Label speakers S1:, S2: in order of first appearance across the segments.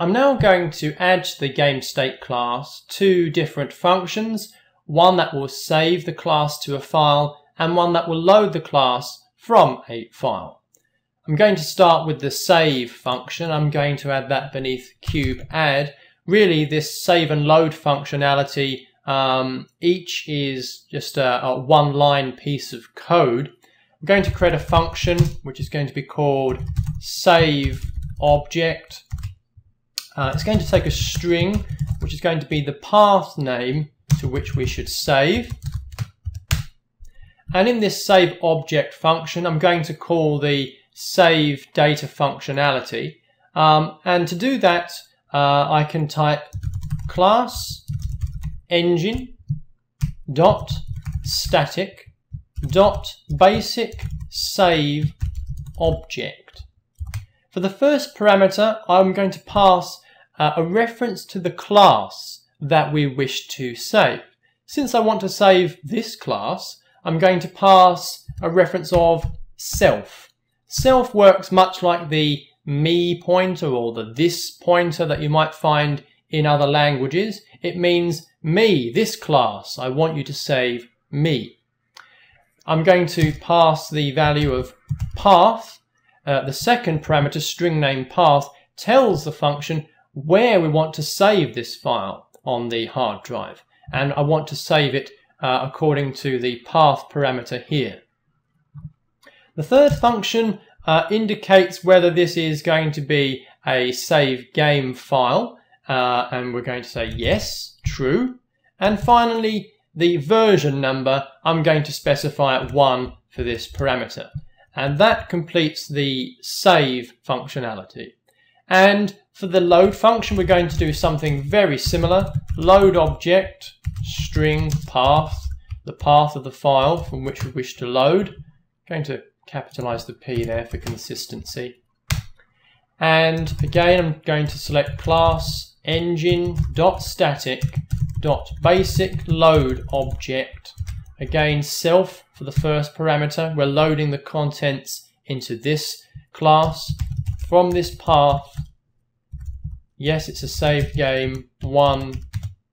S1: I'm now going to add to the game state class two different functions, one that will save the class to a file and one that will load the class from a file. I'm going to start with the save function. I'm going to add that beneath cube add. Really this save and load functionality um, each is just a, a one line piece of code. I'm going to create a function which is going to be called save object uh, it's going to take a string, which is going to be the path name to which we should save. And in this save object function, I'm going to call the save data functionality. Um, and to do that, uh, I can type class engine dot static dot basic save object. For the first parameter, I'm going to pass uh, a reference to the class that we wish to save. Since I want to save this class, I'm going to pass a reference of self. Self works much like the me pointer or the this pointer that you might find in other languages. It means me, this class. I want you to save me. I'm going to pass the value of path. Uh, the second parameter, string name path, tells the function where we want to save this file on the hard drive. And I want to save it uh, according to the path parameter here. The third function uh, indicates whether this is going to be a save game file. Uh, and we're going to say yes, true. And finally, the version number, I'm going to specify at 1 for this parameter. And that completes the save functionality. And for the load function, we're going to do something very similar. Load object, string path, the path of the file from which we wish to load. I'm going to capitalize the P there for consistency. And again, I'm going to select class engine dot static dot basic load object. Again, self for the first parameter. We're loading the contents into this class from this path Yes, it's a saved game, one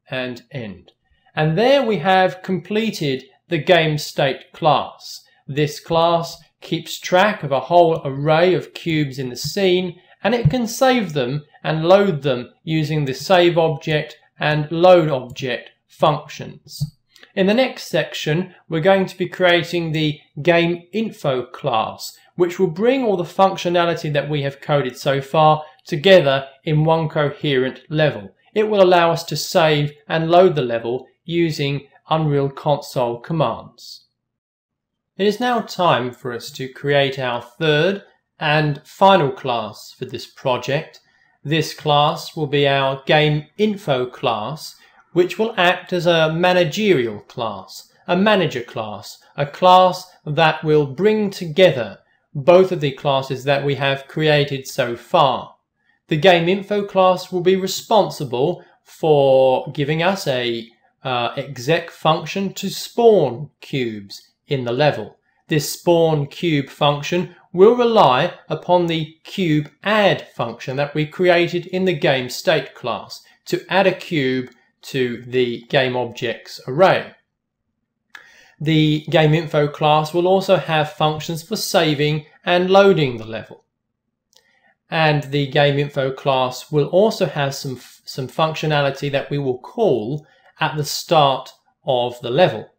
S1: and end. And there we have completed the game state class. This class keeps track of a whole array of cubes in the scene and it can save them and load them using the save object and load object functions. In the next section, we're going to be creating the game info class, which will bring all the functionality that we have coded so far together in one coherent level. It will allow us to save and load the level using Unreal Console commands. It is now time for us to create our third and final class for this project. This class will be our Game Info class, which will act as a managerial class, a manager class, a class that will bring together both of the classes that we have created so far. The game info class will be responsible for giving us a uh, exec function to spawn cubes in the level. This spawn cube function will rely upon the cube add function that we created in the game state class to add a cube to the game objects array. The game info class will also have functions for saving and loading the level. And the game info class will also have some, some functionality that we will call at the start of the level.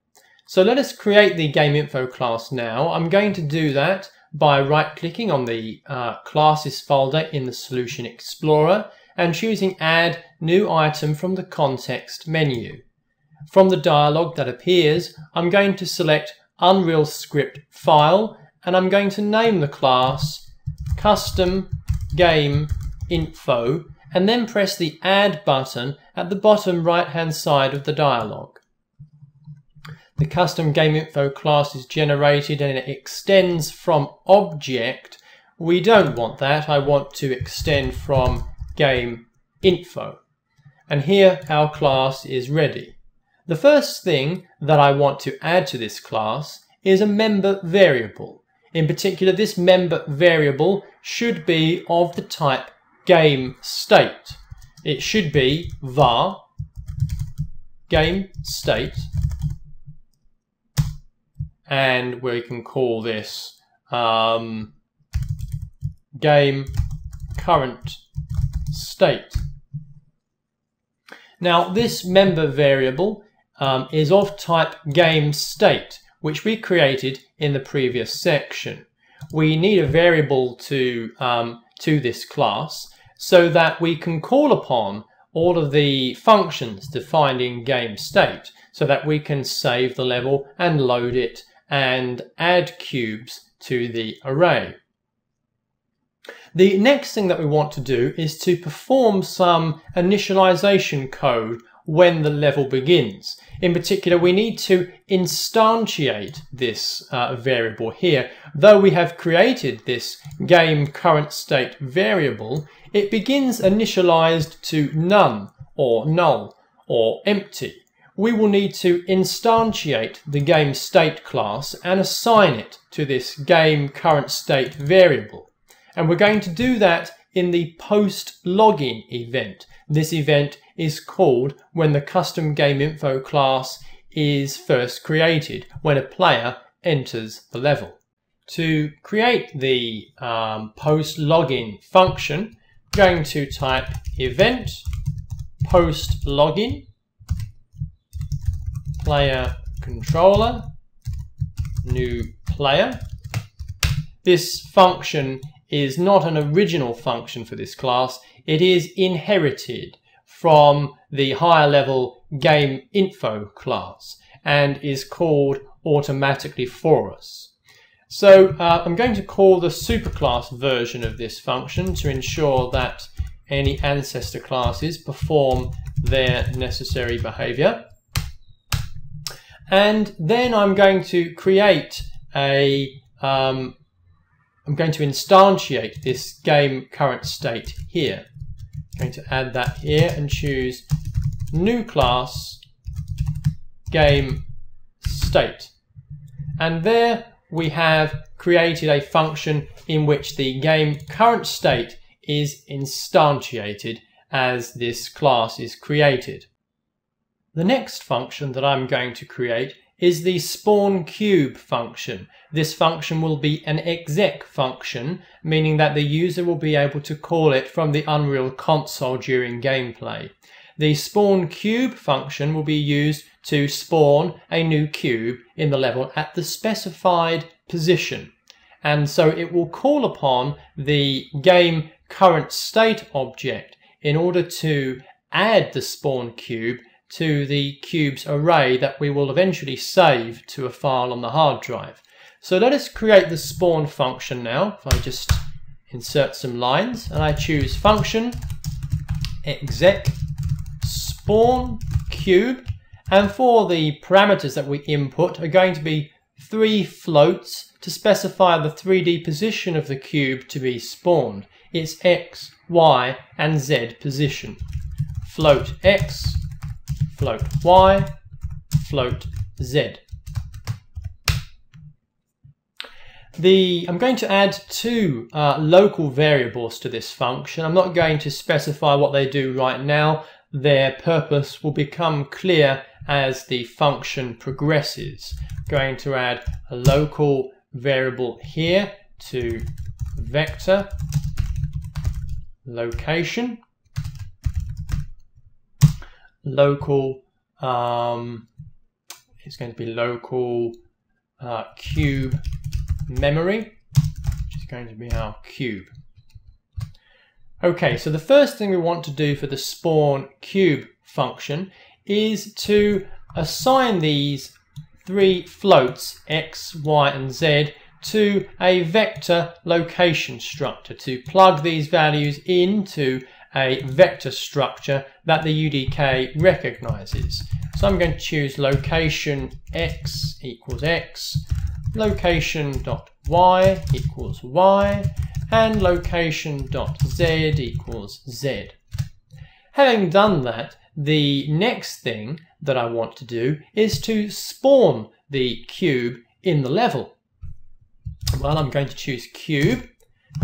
S1: So let us create the game info class now. I'm going to do that by right clicking on the uh, classes folder in the Solution Explorer and choosing add new item from the context menu. From the dialog that appears, I'm going to select Unreal Script File and I'm going to name the class Custom Game Info and then press the Add button at the bottom right hand side of the dialog. The Custom Game Info class is generated and it extends from Object. We don't want that. I want to extend from Game Info. And here our class is ready. The first thing that I want to add to this class is a member variable. In particular, this member variable should be of the type game state. it should be var game state and we can call this um, game current state. Now this member variable um, is of type game state, which we created in the previous section. We need a variable to, um, to this class so that we can call upon all of the functions defined in game state so that we can save the level and load it and add cubes to the array. The next thing that we want to do is to perform some initialization code when the level begins. In particular, we need to instantiate this uh, variable here. Though we have created this game current state variable, it begins initialized to none or null or empty. We will need to instantiate the game state class and assign it to this game current state variable. And we're going to do that in the post login event. This event is called when the custom game info class is first created, when a player enters the level. To create the um, post login function, I'm going to type event post login player controller new player. This function is not an original function for this class. It is inherited from the higher level game info class and is called automatically for us. So uh, I'm going to call the superclass version of this function to ensure that any ancestor classes perform their necessary behavior. And then I'm going to create a, um, I'm going to instantiate this game current state here going to add that here and choose new class game state. And there we have created a function in which the game current state is instantiated as this class is created. The next function that I'm going to create is the spawn cube function. This function will be an exec function, meaning that the user will be able to call it from the Unreal console during gameplay. The spawn cube function will be used to spawn a new cube in the level at the specified position. And so it will call upon the game current state object in order to add the spawn cube to the cubes array that we will eventually save to a file on the hard drive. So let us create the spawn function now. If I just insert some lines and I choose function exec spawn cube and for the parameters that we input are going to be three floats to specify the 3D position of the cube to be spawned. It's x, y and z position. Float x float y, float z. The, I'm going to add two uh, local variables to this function. I'm not going to specify what they do right now. Their purpose will become clear as the function progresses. Going to add a local variable here to vector location local, um, it's going to be local uh, cube memory, which is going to be our cube. Okay, so the first thing we want to do for the spawn cube function is to assign these three floats, x, y, and z, to a vector location structure, to plug these values into a vector structure that the UDK recognizes. So I'm going to choose location x equals x, location dot y equals y, and location dot z equals z. Having done that, the next thing that I want to do is to spawn the cube in the level. Well, I'm going to choose cube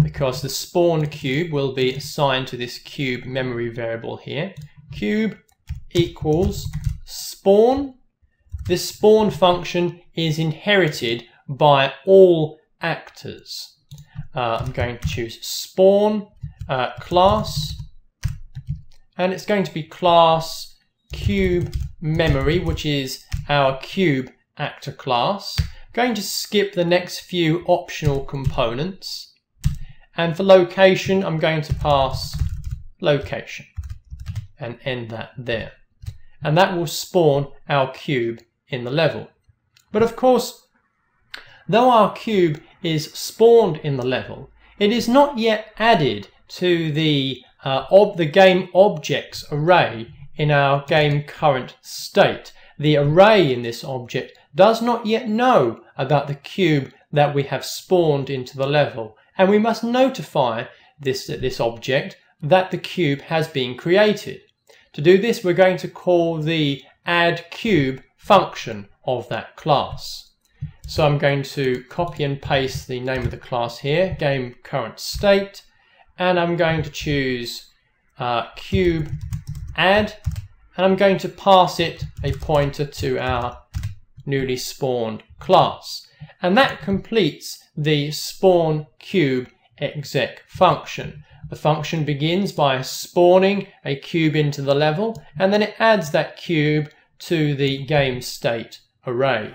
S1: because the spawn cube will be assigned to this cube memory variable here. Cube equals spawn. This spawn function is inherited by all actors. Uh, I'm going to choose spawn uh, class and it's going to be class cube memory which is our cube actor class. Going to skip the next few optional components and for location I'm going to pass location and end that there and that will spawn our cube in the level. But of course though our cube is spawned in the level it is not yet added to the, uh, the game objects array in our game current state. The array in this object does not yet know about the cube that we have spawned into the level and we must notify this, this object that the cube has been created. To do this we're going to call the add cube function of that class. So I'm going to copy and paste the name of the class here, game current state, and I'm going to choose uh, cube add, and I'm going to pass it a pointer to our newly spawned class. And that completes the spawn cube exec function. The function begins by spawning a cube into the level, and then it adds that cube to the game state array.